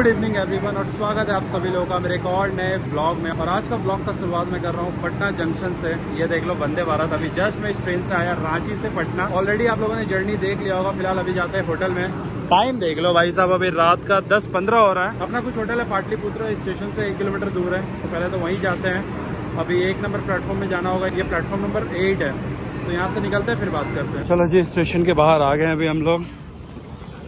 Good evening, everyone, और स्वागत है आप सभी लोगों का मेरे एक और नए ब्लॉग में। और आज का ब्लॉग का शुरुआत मैं कर रहा हूँ पटना जंक्शन से। ये देख लो वंदे भारत अभी जस्ट मैं इस ट्रेन से आया, रांची से पटना। ऑलरेडी आप लोगों ने जर्नी देख लिया होगा, फ़िलहाल अभी जाते हैं होटल में। टाइम देख लो भाई साहब, अभी रात का दस पंद्रह हो रहा है। अपना कुछ होटल है, पाटलिपुत्र स्टेशन से एक किलोमीटर दूर है। तो पहले तो वहीं जाते हैं। अभी एक नंबर प्लेटफॉर्म में जाना होगा। ये प्लेटफॉर्म नंबर एट है। तो यहाँ से निकलते हैं, फिर बात करते हैं। चलो जी स्टेशन के बाहर आ गए हैं अभी हम लोग।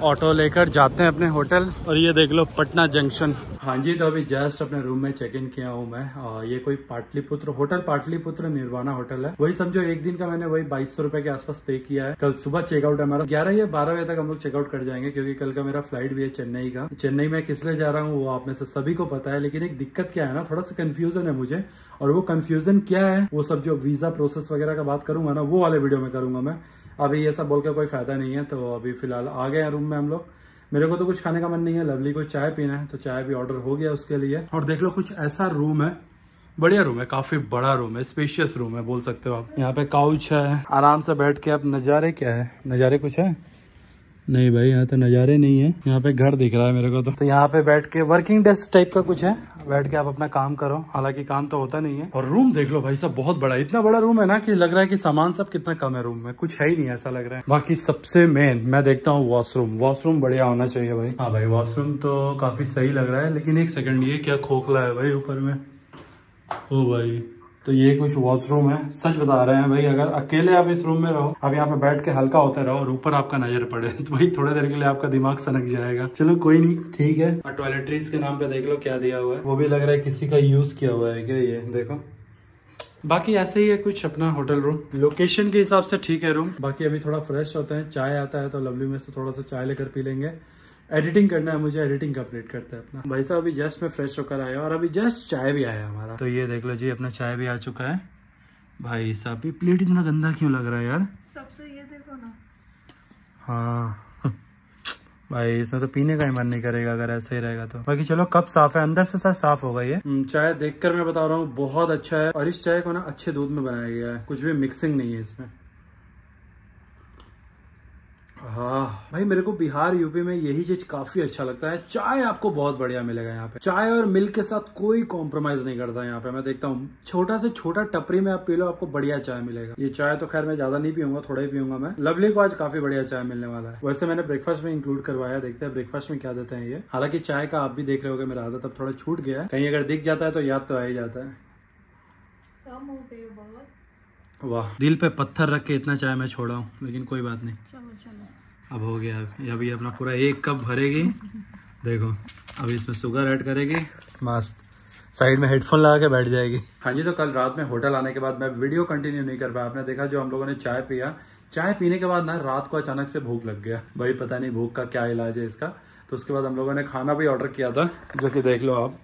ऑटो लेकर जाते हैं अपने होटल और ये देख लो पटना जंक्शन। हाँ जी तो अभी जस्ट अपने रूम में चेक इन किया हूँ मैं। और ये कोई पाटलिपुत्र, होटल पाटलिपुत्र, निर्वाणा होटल है। वही समझो, एक दिन का मैंने वही बाईस सौ रुपए के आसपास पे किया है। कल सुबह चेकआउट है हमारा। ग्यारह या बारह बजे तक हम लोग चेकआउट कर जाएँगे, क्योंकि कल का मेरा फ़्लाइट भी है चेन्नई का। चेन्नई में किस लिए जा रहा हूँ, वो आप में से सभी को पता है, लेकिन एक दिक्कत क्या है ना, थोड़ा सा कंफ्यूजन है मुझे। और वो कंफ्यूजन क्या है, वो सब जो वीज़ा प्रोसेस वगैरह का बात करूँगा ना, वो वाले वीडियो में करूँगा मैं। अभी ये सब बोल के कोई फ़ायदा नहीं है तो अभी फ़िलहाल आ गए हैं रूम में हम लोग। मेरे को तो कुछ खाने का मन नहीं है लवली को चाय पीना है तो चाय भी ऑर्डर हो गया उसके लिए। और देख लो, कुछ ऐसा रूम है, बढ़िया रूम है, काफ़ी बड़ा रूम है स्पेशियस रूम है, बोल सकते हो आप। यहाँ पे काउच है, आराम से बैठ के आप नज़ारे क्या है? नज़ारे कुछ है? नहीं भाई यहाँ तो नज़ारे नहीं है। यहाँ पे घर दिख रहा है मेरे को तो, तो यहाँ पे बैठ के वर्किंग डेस्क टाइप का कुछ है। बैठ के आप अपना काम करो। हालाँकि काम तो होता नहीं है। और रूम देख लो भाई सब बहुत बड़ा इतना बड़ा रूम है ना कि लग रहा है कि सामान सब कितना कम है रूम में। कुछ है ही नहीं ऐसा लग रहा है। बाकी सबसे मेन मैं देखता हूँ वॉशरूम वॉशरूम बढ़िया होना चाहिए भाई। हाँ भाई वॉशरूम तो काफ़ी सही लग रहा है लेकिन एक सेकंड ये क्या खोखला है भाई ऊपर में? ओ भाई। तो ये कुछ वॉशरूम है। सच बता रहे हैं भाई, अगर अकेले आप इस रूम में रहो अब यहाँ पे बैठ के हल्का होते रहो और ऊपर आपका नज़र पड़े तो भाई थोड़ी देर के लिए आपका दिमाग सनक जाएगा। चलो, कोई नहीं, ठीक है। और टॉयलेटरीज के नाम पे देख लो क्या दिया हुआ है। वो भी लग रहा है किसी का यूज़ किया हुआ है क्या ये? देखो। बाकी ऐसे ही है कुछ अपना होटल रूम लोकेशन के हिसाब से ठीक है रूम बाकी अभी थोड़ा फ्रेश होते हैं, चाय आता है तो लवली में से थोड़ा सा चाय लेकर पी लेंगे। एडिटिंग करना है मुझे एडिटिंग कंप्लीट करते हैं अपना। भाई साहब अभी जस्ट मैं फ्रेश होकर आया और अभी जस्ट चाय भी आया हमारा। तो ये देख लो जी अपना चाय भी आ चुका है। भाई साहब ये प्लेट इतना गंदा क्यों लग रहा है यार? सबसे ये देखो ना। हाँ। भाई इसमें तो पीने का ही मन नहीं करेगा अगर ऐसे ही रहेगा तो। बाकी चलो कप साफ़ है अंदर से सर साफ़ होगा ये। हम्म, चाय देखकर मैं बता रहा हूँ बहुत अच्छा है। और इस चाय को ना अच्छे दूध में बनाया गया है कुछ भी मिक्सिंग नहीं है इसमें। हाँ। भाई मेरे को बिहार यूपी में यही चीज़ काफ़ी अच्छा लगता है। चाय आपको बहुत बढ़िया मिलेगा यहाँ पे। चाय और मिल्क के साथ कोई कॉम्प्रोमाइज नहीं करता यहाँ पे। मैं देखता हूँ छोटा से छोटा टपरी में आप पी लो आपको बढ़िया चाय मिलेगा। ये चाय तो खैर मैं ज़्यादा नहीं पीऊँगा थोड़ा ही पीऊँगा मैं। लवली को आज काफ़ी बढ़िया चाय मिलने वाला है। वैसे मैंने ब्रेकफास्ट में इंक्लूड करवाया देखते हैं ब्रेकफास्ट में क्या देते हैं ये। हालाँकि चाय का आप भी देख रहे हो मेरा आदत अब थोड़ा छूट गया है। कहीं अगर दिख जाता है तो याद तो आ ही जाता है। कम हो गई बहुत। वाह दिल पे पत्थर रख के इतना चाय मैं छोड़ा हूँ लेकिन कोई बात नहीं। चलो चलो। अब हो गया। अब अभी अपना पूरा एक कप भरेगी। देखो अभी इसमें शुगर ऐड करेगी। मस्त। साइड में हेडफोन लगा के बैठ जाएगी। हाँ जी तो कल रात में होटल आने के बाद मैं वीडियो कंटिन्यू नहीं कर पाया। आपने देखा, जो हम लोगों ने चाय पिया, चाय पीने के बाद ना रात को अचानक से भूख लग गया। भाई, पता नहीं भूख का क्या इलाज है इसका। तो उसके बाद हम लोगों ने खाना भी ऑर्डर किया था, जो कि देख लो आप।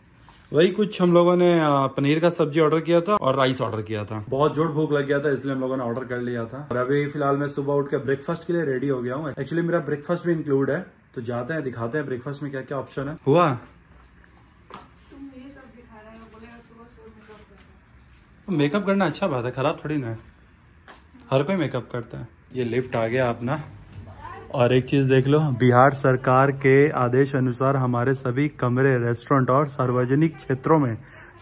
वही कुछ हम लोगों ने पनीर का सब्ज़ी ऑर्डर किया था और राइस ऑर्डर किया था। बहुत ज़ोर भूख लग गया था इसलिए हम लोगों ने ऑर्डर कर लिया था। और अभी फ़िलहाल मैं सुबह उठ के ब्रेकफास्ट के लिए रेडी हो गया हूँ। एक्चुअली मेरा ब्रेकफास्ट भी इंक्लूड है तो जाते हैं दिखाते हैं ब्रेकफास्ट में क्या क्या ऑप्शन है। हुआ? तुम ये सब दिखा रहे हो बोलेगा सुबह सुबह मेकअप करना मेकअप करना अच्छा बात है खराब थोड़ी ना है। हर कोई मेकअप करता है। ये लिफ्ट आ गया अपना। और एक चीज़ देख लो बिहार सरकार के आदेश अनुसार हमारे सभी कमरे रेस्टोरेंट और सार्वजनिक क्षेत्रों में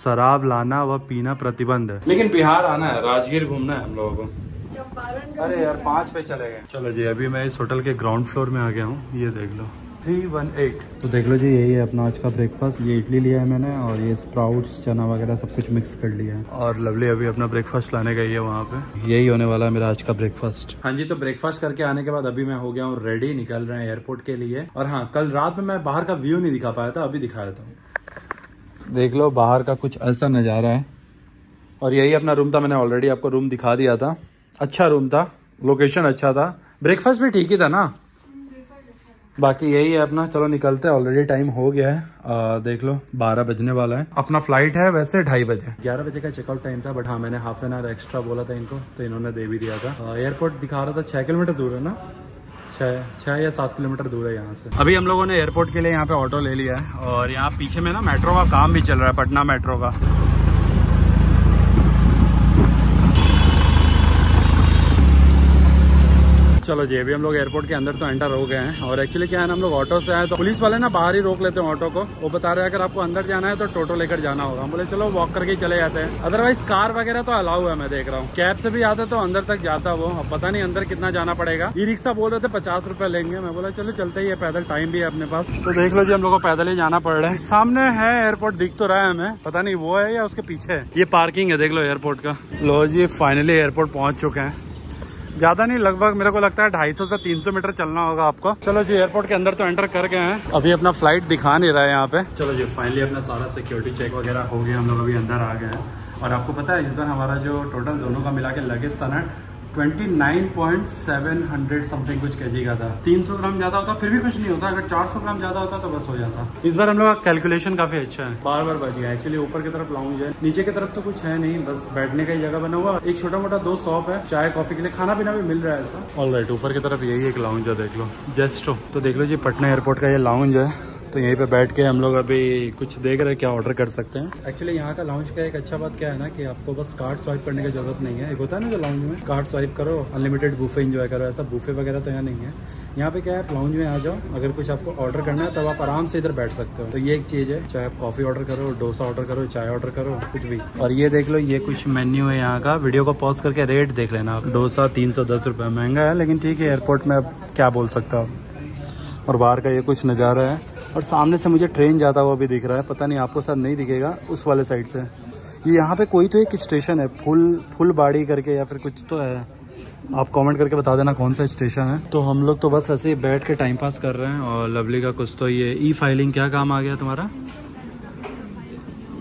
शराब लाना व पीना प्रतिबंध। है लेकिन बिहार आना है राजगीर घूमना है हम लोगों को। अरे यार पाँच पे चले गए। चलो जी अभी मैं इस होटल के ग्राउंड फ्लोर में आ गया हूँ ये देख लो। Three one eight. तो देख लो जी यही है अपना आज का ब्रेकफास्ट ये इडली लिया है मैंने और ये स्प्राउट्स चना वगैरह सब कुछ मिक्स कर लिया है। और लवली अभी अपना ब्रेकफास्ट लाने गई है वहाँ पे। यही होने वाला है मेरा आज का ब्रेकफास्ट हाँ जी तो ब्रेकफास्ट करके आने के बाद अभी मैं हो गया हूँ रेडी निकल रहे हैं एयरपोर्ट के लिए। और हाँ कल रात में मैं बाहर का व्यू नहीं दिखा पाया था अभी दिखा देता हूँ। देख लो बाहर का कुछ ऐसा नज़ारा है। और यही अपना रूम था मैंने ऑलरेडी आपको रूम दिखा दिया था। अच्छा रूम था लोकेशन अच्छा था। ब्रेकफास्ट भी ठीक ही था ना? बाकी यही है अपना। चलो निकलते हैं। ऑलरेडी टाइम हो गया है। आ, देख लो बारह बजने वाला है। अपना फ़्लाइट है वैसे ढाई बजे। ग्यारह बजे का चेकआउट टाइम था बट हाँ मैंने हाफ़ एन आवर एक्स्ट्रा बोला था इनको तो इन्होंने दे भी दिया था। एयरपोर्ट दिखा रहा था छह किलोमीटर दूर है ना? छः छः या सात किलोमीटर दूर है यहाँ से। अभी हम लोगों ने एयरपोर्ट के लिए यहाँ पे ऑटो ले लिया है और यहाँ पीछे में ना मेट्रो का काम भी चल रहा है पटना मेट्रो का। चलो जी, अभी हम लोग एयरपोर्ट के अंदर तो एंटर हो गए हैं। और एक्चुअली क्या है ना, हम लोग ऑटो से आए तो पुलिस वाले ना बाहर ही रोक लेते हैं ऑटो को। वो बता रहे हैं, अगर आपको अंदर जाना है तो टोटो लेकर जाना होगा। हम बोले, चलो वॉक करके ही चले जाते हैं। अदरवाइज़ कार वगैरह तो अलाउ है, मैं देख रहा हूँ। कैब से भी आता तो अंदर तक जाता वो। अब पता नहीं अंदर कितना जाना पड़ेगा। ई रिक्शा बोल रहे थे पचास रुपए लेंगे। मैं बोला, चलो चलते ही है पैदल टाइम भी है अपने पास। तो देख लो जी, हम लोग को पैदल ही जाना पड़ रहा है। सामने है एयरपोर्ट दिख तो रहा है हमें। पता नहीं वो है या उसके पीछे है। ये पार्किंग है, देख लो एयरपोर्ट का। लो जी फाइनली एयरपोर्ट पहुँच चुके हैं। ज़्यादा नहीं, लगभग मेरे को लगता है ढाई सौ से 300 मीटर चलना होगा आपको। चलो जी एयरपोर्ट के अंदर तो एंटर कर गए हैं। अभी अपना फ़्लाइट दिखा नहीं रहा है यहाँ पे। चलो जी फाइनली अपना सारा सिक्योरिटी चेक वगैरह हो गया, हम लोग अभी अंदर आ गए हैं। और आपको पता है, इस बार हमारा जो टोटल दोनों का मिला के लगेज था ना 29.700 समथिंग कुछ के का था। 300 ग्राम ज़्यादा होता, फिर भी कुछ नहीं होता। अगर 400 ग्राम ज़्यादा होता तो बस हो जाता। इस बार हम लोग का कैलकुलेशन काफ़ी अच्छा है। बार बार बच गया। एक्चुअली ऊपर की तरफ़ लाउंज है। नीचे की तरफ़ तो कुछ है नहीं, बस बैठने का ही जगह बना हुआ। एक छोटा मोटा दो शॉप है। चाय कॉफ़ी के लिए खाना पीना भी मिल रहा है ऐसा। ऑल ऊपर की तरफ़ यही एक लाउंज है, देख लो। जस्ट तो देख लो जी, पटना एयरपोर्ट का ये लाउंज है। तो यहीं पे बैठ के हम लोग अभी कुछ देख रहे हैं क्या ऑर्डर कर सकते हैं। एक्चुअली यहाँ का लाउंज का एक अच्छा बात क्या है ना कि आपको बस कार्ड स्वाइप करने की ज़रूरत नहीं है। एक होता है ना जो लाउंज में कार्ड स्वाइप करो अनलिमिटेड बूफे इंजॉय करो ऐसा बूफे वगैरह तो यहाँ नहीं है। यहाँ पे क्या है लाउंज में आ जाओ अगर कुछ आपको ऑर्डर करना है तब आप आराम से इधर बैठ सकते हो। तो ये एक चीज़ है चाहे आप कॉफ़ी ऑर्डर करो डोसा ऑर्डर करो चाय ऑर्डर करो कुछ भी। और ये देख लो ये कुछ मेन्यू है यहाँ का। वीडियो को पॉज करके रेट देख लेना आप। डोसा तीन सौ दस रुपये महँगा है लेकिन ठीक है एयरपोर्ट में अब क्या बोल सकता हूँ। और बाहर का ये कुछ नज़ारा है। और सामने से मुझे ट्रेन जाता हुआ भी दिख रहा है। पता नहीं, आपको साथ नहीं दिखेगा उस वाले साइड से। ये यहाँ पे कोई तो एक स्टेशन है, फुल फुल बाड़ी करके या फिर कुछ तो है। आप कमेंट करके बता देना कौन सा स्टेशन है। तो हम लोग तो बस ऐसे ही बैठ के टाइम पास कर रहे हैं और लवली का कुछ तो ये ई फाइलिंग क्या काम आ गया तुम्हारा?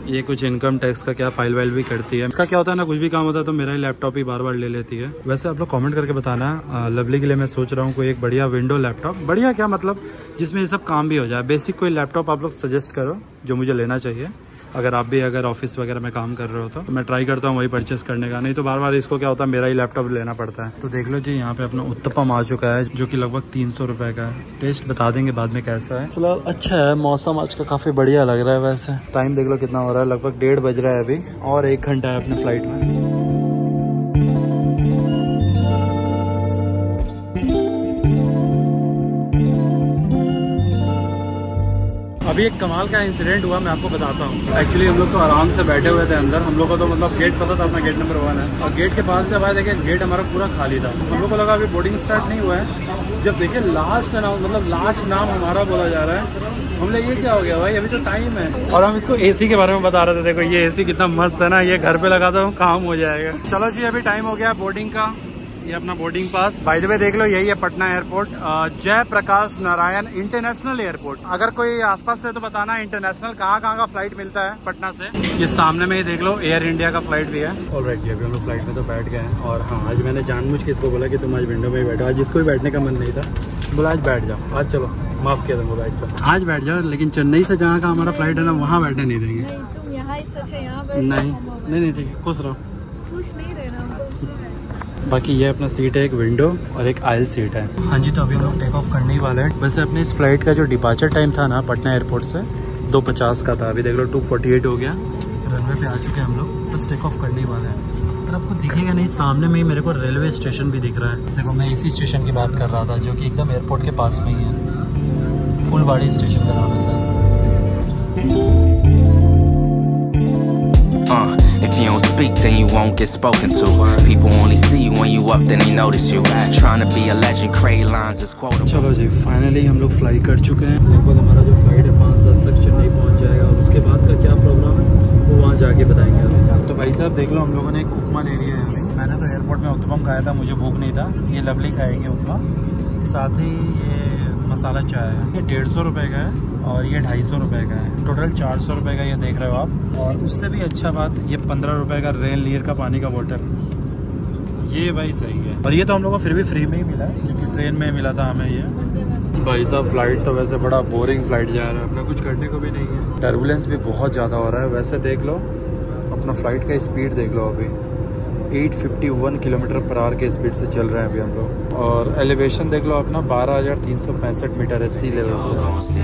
ये कुछ इनकम टैक्स का क्या फ़ाइल वाइल भी करती है। इसका क्या होता है ना, कुछ भी काम होता है तो मेरा ही लैपटॉप ही बार बार ले लेती है। वैसे आप लोग कमेंट करके बताना लवली के लिए मैं सोच रहा हूँ कोई एक बढ़िया विंडो लैपटॉप बढ़िया क्या मतलब? जिसमें ये सब काम भी हो जाए। बेसिक कोई लैपटॉप आप लोग सजेस्ट करो, जो मुझे लेना चाहिए। अगर आप भी अगर ऑफ़िस वगैरह में काम कर रहे हो तो मैं ट्राई करता हूँ वही परचेस करने का। नहीं तो बार बार इसको क्या होता है, मेरा ही लैपटॉप लेना पड़ता है। तो देख लो जी, यहाँ पे अपना उत्तपम आ चुका है, जो कि लगभग तीन सौ रुपए का है। टेस्ट बता देंगे बाद में कैसा है। फ़िलहाल अच्छा है, मौसम आज का काफ़ी बढ़िया लग रहा है वैसे। टाइम देख लो कितना हो रहा है, लगभग डेढ़ बज रहा है अभी, और एक घंटा है अपने फ़्लाइट में। अभी एक कमाल का इंसिडेंट हुआ, मैं आपको बताता हूँ। एक्चुअली हम लोग तो आराम से बैठे हुए थे अंदर। हम लोग को तो मतलब गेट पता था अपना गेट नंबर वन है। और गेट के पास जब आए देखे गेट हमारा पूरा खाली था। हम लोग को लगा अभी बोर्डिंग स्टार्ट नहीं हुआ है। जब देखे लास्ट नाम मतलब लास्ट नाम हमारा बोला जा रहा है। हम लोग ये क्या हो गया भाई? अभी तो टाइम है। और हम इसको एसी के बारे में बता रहे थे। देखो, ये एसी कितना मस्त है ना। ये घर पे लगा दो काम हो जाएगा। चलो जी, अभी टाइम हो गया बोर्डिंग का। ये अपना boarding pass by the way देख लो यही है पटना एयरपोर्ट जय प्रकाश नारायण इंटरनेशनल एयरपोर्ट अगर कोई आसपास से तो बताना इंटरनेशनल कहाँ कहाँ का फ़्लाइट मिलता है? पटना से। ये सामने में ही देख लो एयर इंडिया का फ़्लाइट भी है। ऑल राइट अभी हम लोग फ़्लाइट में तो बैठ गए हैं। और हाँ आज मैंने जानबूझ के इसको बोला कि तुम आज विंडो में ही बैठो। आज इसको भी बैठने का मन नहीं था। बोला आज बैठ जाओ। आज चलो माफ़ किया था बैठ जाओ आज बैठ जाओ लेकिन चेन्नई से जहाँ का हमारा फ़्लाइट है ना वहाँ बैठने नहीं देंगे। नहीं नहीं नहीं ठीक है खुश रहो खुश नहीं रहना हमको उसमें बाकी ये अपना सीट है, एक विंडो और एक आयल सीट है। हाँ जी तो अभी हम लोग टेक ऑफ़ करने ही वाले हैं। वैसे अपने इस फ़्लाइट का जो डिपार्चर टाइम था ना, पटना एयरपोर्ट से, दो पचास का था। अभी देख लो टू फोर्टी एट हो गया। रनवे पे आ चुके हैं हम लोग, बस टेक ऑफ़ करने ही वाले हैं। और आपको दिखेगा नहीं, सामने में ही मेरे को रेलवे स्टेशन भी दिख रहा है। देखो, मैं इसी स्टेशन की बात कर रहा था, जो कि एकदम एयरपोर्ट के पास में ही है। फुलबाड़ी स्टेशन का नाम है, sir. Speak, then you won't get spoken to. People only see you when you up, then they notice you. Trying to be a legend, crave lines is quotable. चलो जी फाइनली हम लोग फ्लाई कर चुके हैं। लगभग हमारा जो फ़्लाइट है पाँच दस तक चेन्नई पहुँच जाएगा। और उसके बाद का क्या प्रोग्राम है वो वहाँ जाके बताएँगे तो भाई साहब देख लो हम लोगों ने एक उपमा ले लिया है अभी मैंने तो एयरपोर्ट में उत्तपम खाया था मुझे भूख नहीं था। ये लवली खाएगी उपमा। साथ ही ये मसाला चाय है। ये डेढ़ सौ रुपये का है। और ये ढाई सौ रुपये का है। टोटल चार सौ रुपये का ये देख रहे हो आप। और उससे भी अच्छा बात, ये पंद्रह रुपये का रेल नीर का पानी का बॉटल ये भाई सही है। और ये तो हम लोग को फिर भी फ्री में ही मिला है, क्योंकि ट्रेन में मिला था हमें ये। भाई साहब फ़्लाइट तो वैसे बड़ा बोरिंग फ़्लाइट जा रहा है। अपना कुछ करने को भी नहीं है। टर्बुलेंस भी बहुत ज़्यादा हो रहा है। वैसे देख लो, अपना फ़्लाइट का स्पीड देख लो अभी। 851 किलोमीटर पर आर के स्पीड से चल रहे हैं अभी हम लोग। और एलिवेशन देख लो अपना बारह हज़ार तीन सौ पैंसठ मीटर है सी। लेवल से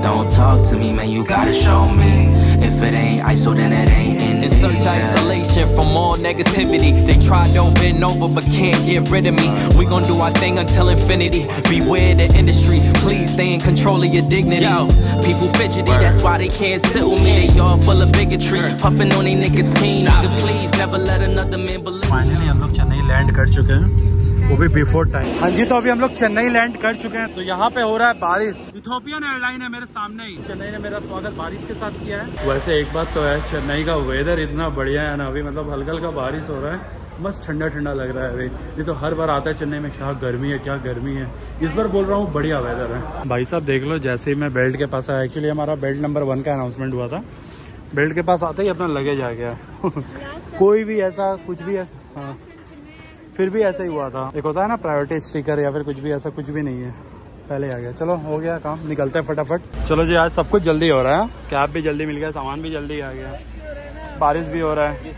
don't fuck with us, but they still gon' breathe. Don't talk to me, man, you gotta show me. If it ain't ISO, then it ain't in In search isolation from all negativity. They tried over and over but can't get rid of me. We gon' do our thing until infinity. Beware the industry. Please stay in control of your dignity. Yo, people fidgety, that's why they can't sit with me. They all full of bigotry, puffing on their nicotine. Nigga, please never let another man believe. Finally हम लोग Chennai land कर चुके हैं वो भी before time हाँ जी तो अभी हम लोग चेन्नई लैंड कर चुके हैं। तो यहाँ पे हो रहा है बारिश। इथोपियन एयरलाइन है मेरे सामने ही। चेन्नई ने मेरा स्वागत बारिश के साथ किया है। वैसे एक बात तो है चेन्नई का वेदर इतना बढ़िया है ना अभी मतलब हल्का हल्का बारिश हो रहा है। मस्त ठंडा ठंडा लग रहा है अभी। ये तो हर बार आता है चेन्नई में क्या गर्मी है क्या गर्मी है। इस बार बोल रहा हूँ बढ़िया वेदर है। भाई साहब देख लो जैसे ही मैं बेल्ट के पास आया एक्चुअली हमारा बेल्ट नंबर वन का अनाउंसमेंट हुआ था। बेल्ट के पास आते ही अपना लगेज आ गया। कोई भी ऐसा कुछ भी ऐसा हाँ। फिर भी ऐसा ही हुआ था। एक होता है ना प्रायोरिटी स्टिकर या फिर कुछ भी ऐसा कुछ भी नहीं है। पहले आ गया। चलो हो गया काम। निकलते हैं फटाफट। चलो जी आज सब कुछ जल्दी हो रहा है। कैब भी जल्दी मिल गया सामान भी जल्दी आ गया। बारिश भी हो रहा है।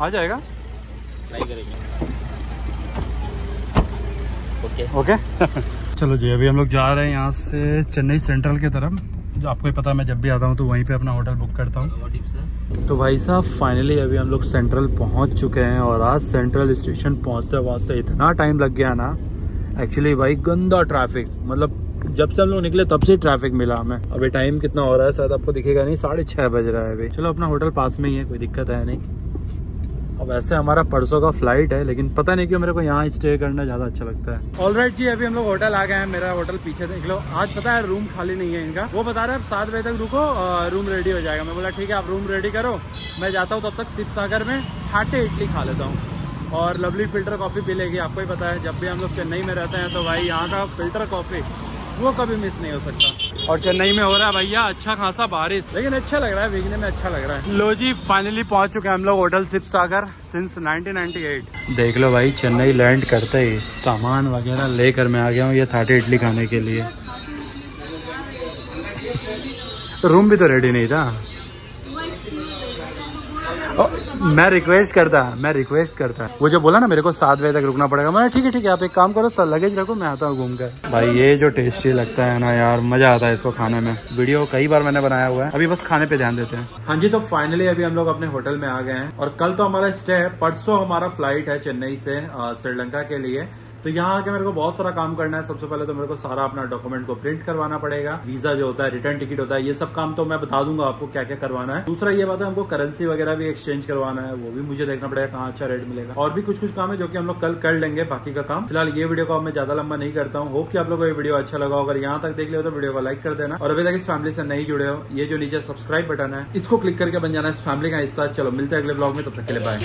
आ जाएगा? ओके चलो जी अभी हम लोग जा रहे हैं यहाँ से चेन्नई सेंट्रल की तरफ़। जो आपको ही पता है, मैं जब भी आता हूँ तो वहीं पे अपना होटल बुक करता हूँ। तो भाई साहब फाइनली अभी हम लोग सेंट्रल पहुँच चुके हैं और आज सेंट्रल स्टेशन पहुँचते पहुँचते इतना टाइम लग गया ना। एक्चुअली भाई, गंदा ट्रैफ़िक मतलब जब से हम लोग निकले, तब से ट्रैफ़िक मिला हमें। अभी टाइम कितना हो रहा है, शायद आपको दिखेगा नहीं, साढ़े छः बज रहा है अभी। चलो, अपना होटल पास में ही है, कोई दिक्कत है नहीं। वैसे हमारा परसों का फ़्लाइट है, लेकिन पता नहीं क्यों मेरे को यहाँ स्टे करना ज़्यादा अच्छा लगता है। ऑल राइट जी, अभी हम लोग होटल आ गए हैं, मेरा होटल पीछे देख लो। आज पता है रूम खाली नहीं है इनका। वो बता रहे हैं सात बजे तक रुको रूम रेडी हो जाएगा। मैं बोला, ठीक है, आप रूम रेडी करो। मैं जाता हूँ तब तक शिव सागर में ठाटे इडली खा लेता हूँ। और लवली फ़िल्टर कॉफ़ी पी लेगी आपको ही पता है। जब भी हम लोग चेन्नई में रहते हैं तो भाई, यहाँ का फ़िल्टर कॉफ़ी वो कभी मिस नहीं हो सकता। और चेन्नई में हो रहा है भैया अच्छा खासा बारिश। लेकिन अच्छा लग रहा है भीगने में अच्छा लग रहा है। लो जी फाइनली पहुँच चुके हैं हम लोग होटल सिप सागर सिंस 1998 देख लो भाई चेन्नई लैंड करते ही सामान वगैरह लेकर मैं आ गया हूँ ये थाटे इडली खाने के लिए। रूम भी तो रेडी नहीं था। मैं रिक्वेस्ट करता, मैं रिक्वेस्ट करता। वो जो बोला ना, मेरे को सात बजे तक रुकना पड़ेगा। मैं ठीक है ठीक है, आप एक काम करो, सर, लगेज रखो, मैं आता हूँ घूम कर। भाई, ये जो टेस्टी लगता है ना यार, मज़ा आता है इसको खाने में। वीडियो कई बार मैंने बनाया हुआ है। अभी बस खाने पे ध्यान देते हैं। हाँ जी तो फाइनली अभी हम लोग अपने होटल में आ गए हैं। और कल तो हमारा स्टे है, परसों हमारा फ़्लाइट है चेन्नई से श्रीलंका के लिए। तो यहाँ आके मेरे को बहुत सारा काम करना है। सबसे पहले तो मेरे को सारा अपना डॉक्यूमेंट को प्रिंट करवाना पड़ेगा। वीज़ा जो होता है रिटर्न टिकट होता है, ये सब काम तो मैं बता दूँगा आपको क्या क्या करवाना है। दूसरा ये बात है, हमको करेंसी वगैरह भी एक्सचेंज करवाना है। वो भी मुझे देखना पड़ेगा, कहाँ अच्छा रेट मिलेगा। और भी कुछ कुछ काम है जो की हम लोग कल कर लेंगे बाकी का काम। फ़िलहाल ये वीडियो को मैं ज़्यादा लंबा नहीं करता हूँ। होप की आप लोग को ये वीडियो अच्छा लगा अगर यहाँ तक देख लिया तो वीडियो को लाइक कर देना। और अभी तक इस फैमिली से नहीं जुड़े हो, ये जो नीचे सब्सक्राइब बटन है, इसको क्लिक करके बन जाना इस फैमिली का हिस्सा। चलो, मिलते हैं अगले ब्लॉग में, तब तक के लिए बाय